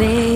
They